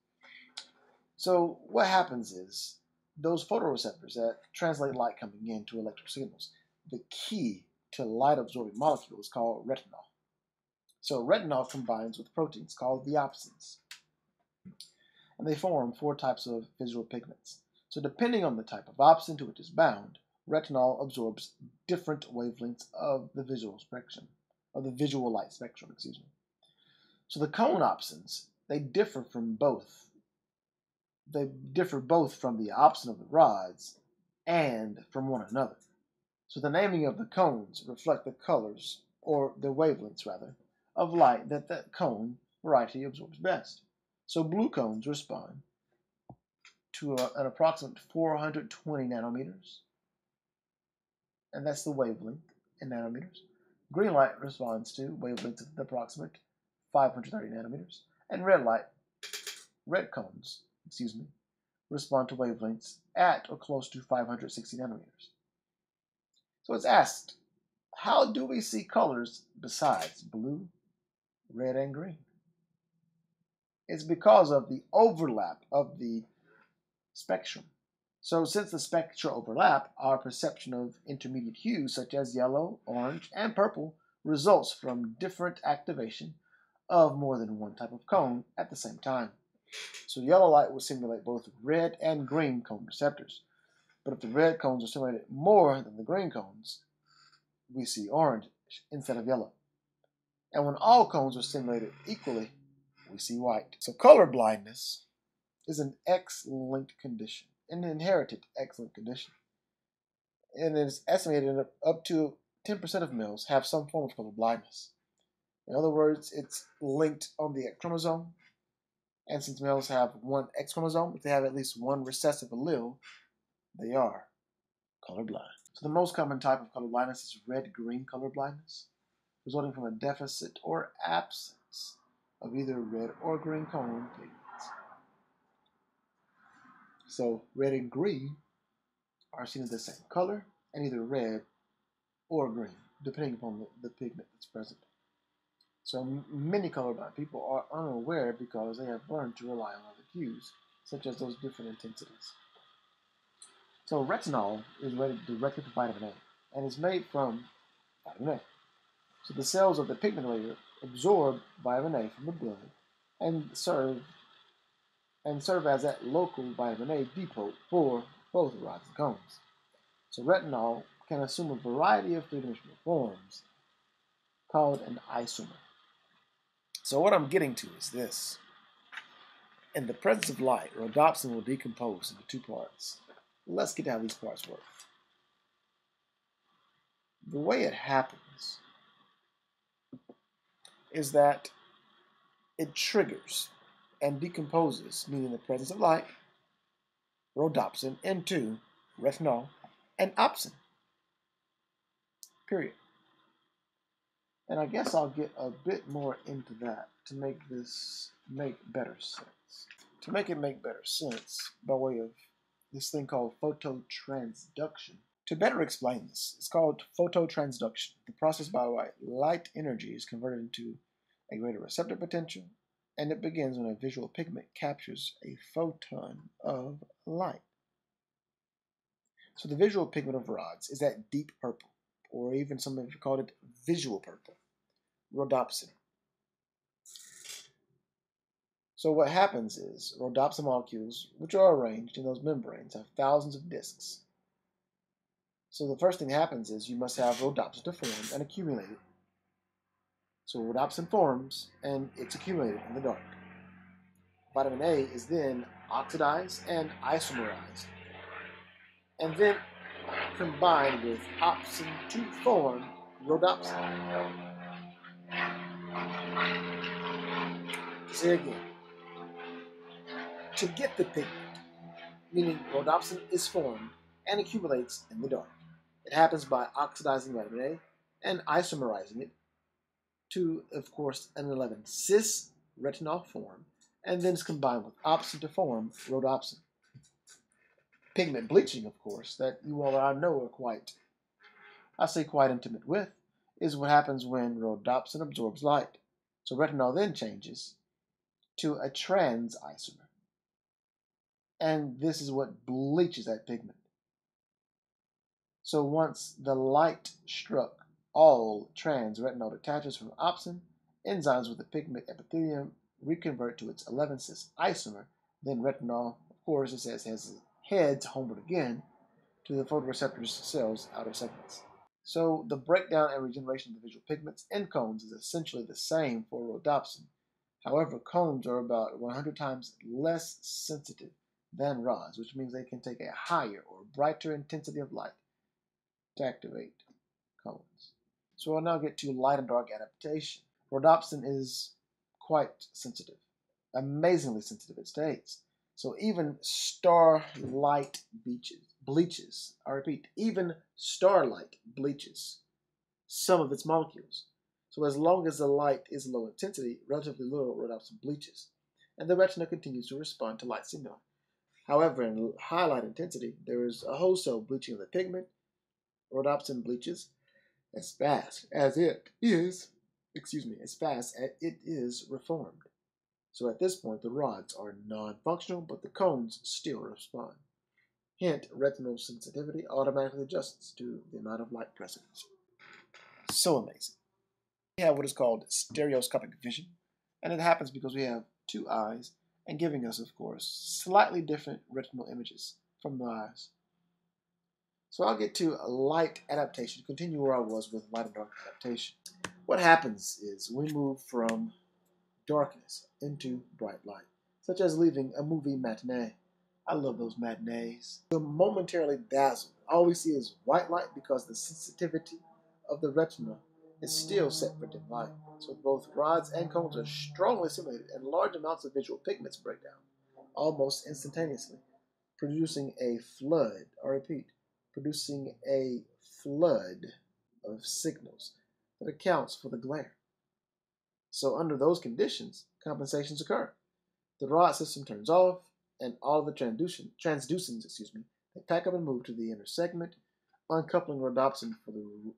So what happens is those photoreceptors that translate light coming into electrical signals, the key to light absorbing molecule is called retinol. So retinol combines with proteins called the opsins. And they form four types of visual pigments. So depending on the type of opsin to which it's bound, retinol absorbs different wavelengths of the visual spectrum, of the visual light spectrum, excuse me. So the cone opsins, they differ from both. They differ both from the opsin of the rods and from one another. So the naming of the cones reflect the colors, or the wavelengths rather, of light that the cone variety absorbs best. So blue cones respond to a, an approximate 420 nanometers, and that's the wavelength in nanometers. Green light responds to wavelengths of approximate 530 nanometers, and red light, red cones, excuse me, respond to wavelengths at or close to 560 nanometers. So it's asked, how do we see colors besides blue, red, and green? It's because of the overlap of the spectrum. So since the spectra overlap, our perception of intermediate hues such as yellow, orange, and purple results from different activation of more than one type of cone at the same time. So yellow light will simulate both red and green cone receptors. But if the red cones are simulated more than the green cones, we see orange instead of yellow. And when all cones are simulated equally, we see white. So color blindness is an X-linked condition, an inherited X-linked condition. And it is estimated that up to 10% of males have some form of color blindness. In other words, it's linked on the X chromosome. And since males have one X chromosome, if they have at least one recessive allele, they are colorblind. So the most common type of color blindness is red-green color blindness, resulting from a deficit or absence of either red or green cone pigments. So red and green are seen as the same color and either red or green, depending upon the, the pigment that's present. So many colorblind people are unaware because they have learned to rely on other cues, such as those different intensities. So retinol is related directly to vitamin A and is made from vitamin A. So the cells of the pigment layer absorb vitamin A from the blood and serve and serve as that local vitamin A depot for both rods and cones. So retinol can assume a variety of three-dimensional forms called an isomer. So what I'm getting to is this. In the presence of light, rhodopsin will decompose into two parts. Let's get to how these parts work. The way it happens is that it triggers and decomposes, meaning the presence of light, rhodopsin, into retinol and opsin. Period. And I guess I'll get a bit more into that to make this make better sense. To make it make better sense, by way of this thing called phototransduction. To better explain this, it's called phototransduction, the process by which light energy is converted into a greater receptor potential, and it begins when a visual pigment captures a photon of light. So the visual pigment of rods is that deep purple, or even some have called it visual purple, rhodopsin. So what happens is rhodopsin molecules, which are arranged in those membranes, have thousands of disks. So the first thing that happens is you must have rhodopsin to form and accumulate it. So rhodopsin forms and it's accumulated in the dark. Vitamin A is then oxidized and isomerized, and then combined with opsin to form rhodopsin. Say again to get the pigment, meaning rhodopsin is formed and accumulates in the dark. It happens by oxidizing vitamin A and isomerizing it to, of course, an 11 cis retinol form, and then it's combined with opsin to form rhodopsin. Pigment bleaching, of course, that you all I know are quite, I say quite intimate with, is what happens when rhodopsin absorbs light. So retinol then changes to a trans isomer. And this is what bleaches that pigment. So once the light struck all trans retinol detaches from opsin, enzymes with the pigment epithelium reconvert to its 11 cis isomer. Then retinol, of course, it says, has heads homeward again to the photoreceptor cells outer segments. So the breakdown and regeneration of the visual pigments in cones is essentially the same for rhodopsin. However, cones are about 100 times less sensitive than rods, which means they can take a higher or brighter intensity of light to activate cones. So we'll now get to light and dark adaptation. Rhodopsin is quite sensitive, amazingly sensitive it states. So even starlight bleaches, bleaches, I repeat, even starlight bleaches some of its molecules. So as long as the light is low intensity, relatively little rhodopsin bleaches, and the retina continues to respond to light stimuli. However, in high light intensity, there is a wholesale bleaching of the pigment. Rhodopsin bleaches as fast as it is, excuse me, as fast as it is reformed. So at this point, the rods are non-functional, but the cones still respond. Hint, retinal sensitivity automatically adjusts to the amount of light present. So amazing. We have what is called stereoscopic vision, and it happens because we have two eyes and giving us, of course, slightly different retinal images from the eyes. So I'll get to light adaptation, continue where I was with light and dark adaptation. What happens is we move from darkness into bright light, such as leaving a movie matinee. I love those matinees. You're momentarily dazzled. All we see is white light because the sensitivity of the retina is still set for dim light. So both rods and cones are strongly stimulated and large amounts of visual pigments break down, almost instantaneously, producing a flood, I repeat, producing a flood of signals that accounts for the glare. So under those conditions, compensations occur. The rod system turns off, and all the transducin, transducins, excuse me, pack up and move to the inner segment, uncoupling rhodopsin the,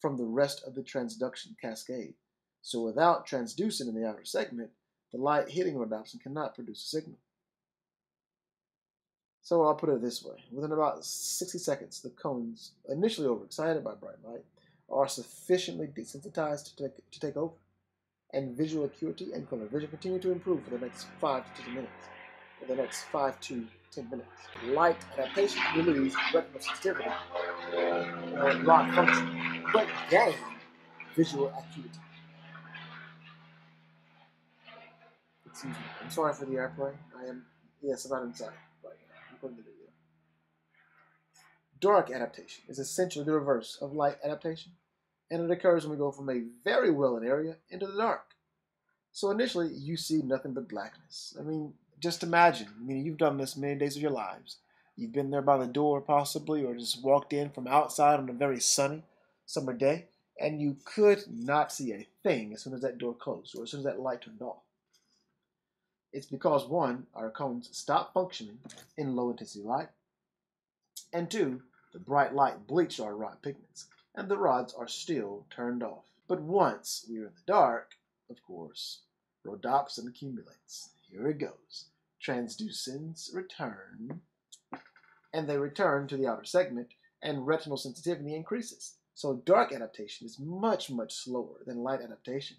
from the rest of the transduction cascade. So without transducin in the outer segment, the light hitting rhodopsin cannot produce a signal. So I'll put it this way. Within about 60 seconds, the cones, initially overexcited by bright light, are sufficiently desensitized to take, to take over and visual acuity and color vision continue to improve for the next 5 to 10 minutes. For the next 5 to 10 minutes. Light adaptation relieves retinal sensitivity uh, and rod function, but gain visual acuity. Excuse me. I'm sorry for the airplane. I am, yes, not inside Dark adaptation is essentially the reverse of light adaptation and it occurs when we go from a very well-lit area into the dark. So initially, you see nothing but blackness. I mean, just imagine. I mean, you've done this many days of your lives. You've been there by the door, possibly, or just walked in from outside on a very sunny summer day, and you could not see a thing as soon as that door closed or as soon as that light turned off. It's because one, our cones stop functioning in low intensity light, and two, the bright light bleached our rod pigments and the rods are still turned off. But once we are in the dark, of course, rhodopsin accumulates. Here it goes. Transducins return, and they return to the outer segment, and retinal sensitivity increases. So dark adaptation is much, much slower than light adaptation,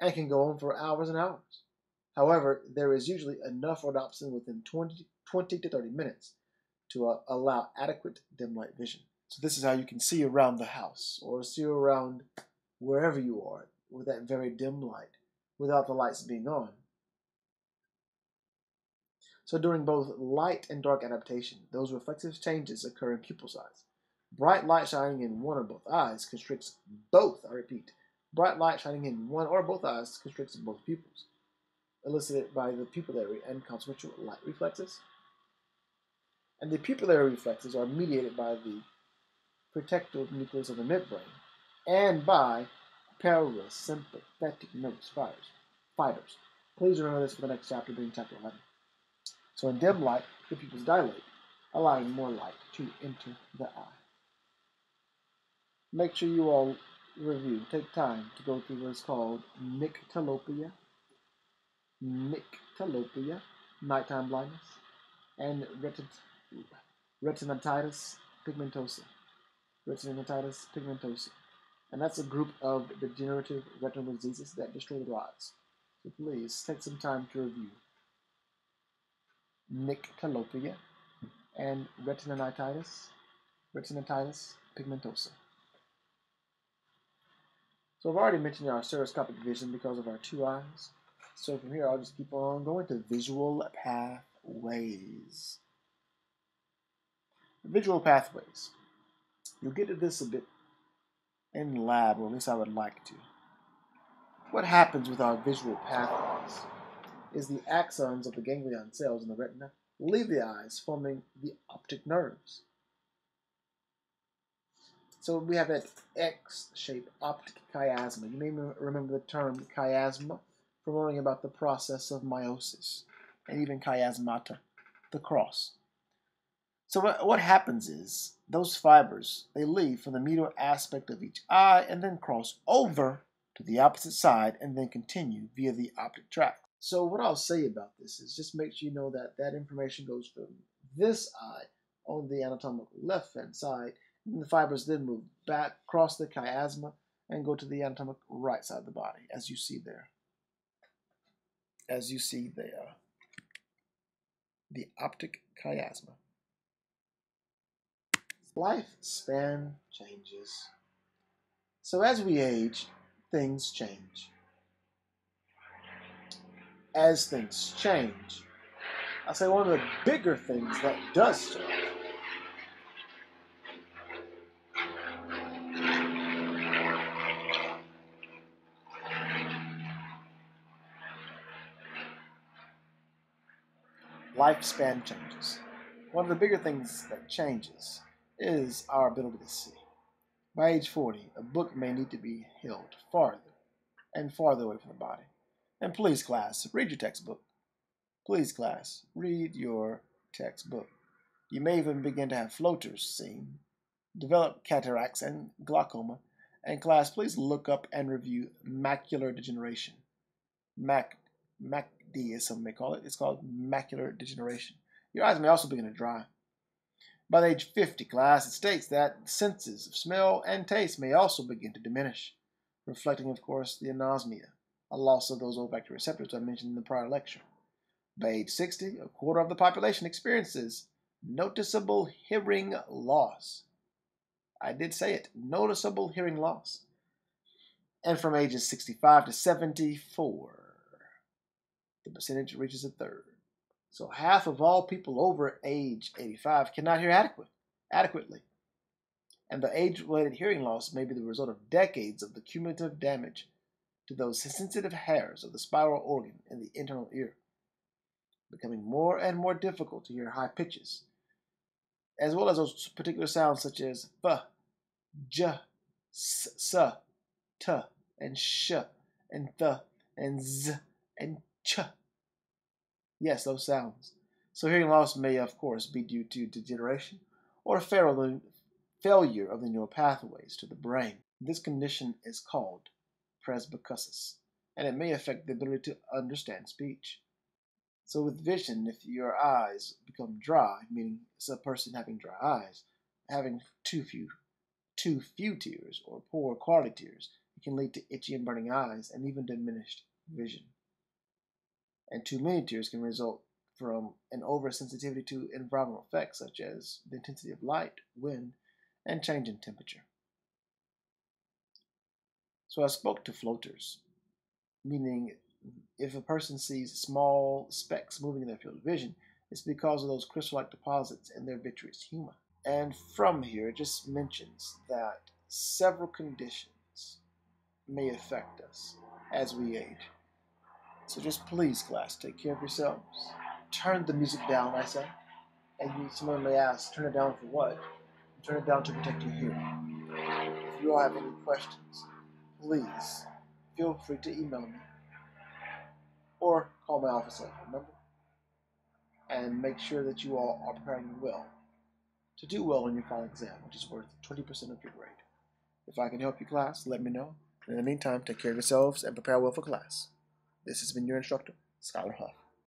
and can go on for hours and hours. However, there is usually enough rhodopsin within 20, 20 to 30 minutes to uh, allow adequate dim light vision. So this is how you can see around the house or see around wherever you are with that very dim light without the lights being on. So during both light and dark adaptation, those reflective changes occur in pupil size. Bright light shining in one or both eyes constricts both, I repeat, bright light shining in one or both eyes constricts both pupils, elicited by the pupillary and consensual light reflexes. And the pupillary reflexes are mediated by the pretectal nucleus of the midbrain, and by parasympathetic nervous fibers. fibers. Please remember this for the next chapter, being chapter 11. So in dim light, the pupils dilate, allowing more light to enter the eye. Make sure you all review, take time to go through what's called nyctalopia, nyctalopia, nighttime blindness, and retinitis pigmentosa, retinitis pigmentosa. And that's a group of degenerative retinal diseases that destroy the eyes. So please take some time to review nyctalopia and retinitis, retinitis pigmentosa. So I've already mentioned our stereoscopic vision because of our two eyes. So from here, I'll just keep on going to visual pathways. Visual pathways. You'll get to this a bit in lab, or at least I would like to. What happens with our visual pathways is the axons of the ganglion cells in the retina leave the eyes, forming the optic nerves. So we have that X-shaped optic chiasma. You may remember the term chiasma from learning about the process of meiosis, and even chiasmata, the cross. So what, happens is those fibers, they leave from the medial aspect of each eye and then cross over to the opposite side and then continue via the optic tract. So what I'll say about this is just make sure you know that that information goes from this eye on the anatomical left hand side and the fibers then move back across the chiasma and go to the anatomical right side of the body as you see there. As you see there. Uh, the optic chiasma. Lifespan changes. So as we age, things change. As things change, I say one of the bigger things that does change lifespan changes. One of the bigger things that changes is our ability to see. By age 40, a book may need to be held farther and farther away from the body. And please, class, read your textbook. Please, class, read your textbook. You may even begin to have floaters seen, develop cataracts and glaucoma. And class, please look up and review macular degeneration. Mac, MACD, as some may call it. It's called macular degeneration. Your eyes may also begin to dry. By the age 50 class, it states that senses of smell and taste may also begin to diminish, reflecting, of course, the anosmia, a loss of those olfactory receptors I mentioned in the prior lecture. By age 60, a quarter of the population experiences noticeable hearing loss. I did say it, noticeable hearing loss. And from ages 65 to 74, the percentage reaches a third. So half of all people over age 85 cannot hear adequate, adequately. And the age-related hearing loss may be the result of decades of the cumulative damage to those sensitive hairs of the spiral organ in the internal ear, becoming more and more difficult to hear high pitches, as well as those particular sounds such as f, j, s, s, t, and sh, and th, and z, and ch. Yes, those sounds. So hearing loss may, of course, be due to degeneration or failure of the neural pathways to the brain. This condition is called presbycusis, and it may affect the ability to understand speech. So with vision, if your eyes become dry, meaning it's a person having dry eyes, having too few, too few tears or poor quality tears, it can lead to itchy and burning eyes and even diminished vision and too many tears can result from an oversensitivity to environmental effects such as the intensity of light, wind, and change in temperature. So I spoke to floaters, meaning if a person sees small specks moving in their field of vision, it's because of those crystal-like deposits in their vitreous humor. And from here, it just mentions that several conditions may affect us as we age. So just please, class, take care of yourselves. Turn the music down, I say. And you, someone may ask, turn it down for what? Turn it down to protect your hearing. If you all have any questions, please feel free to email me or call my office telephone number and make sure that you all are preparing well to do well on your final exam, which is worth 20% of your grade. If I can help you, class, let me know. In the meantime, take care of yourselves and prepare well for class. This has been your instructor, Schuyler Huff.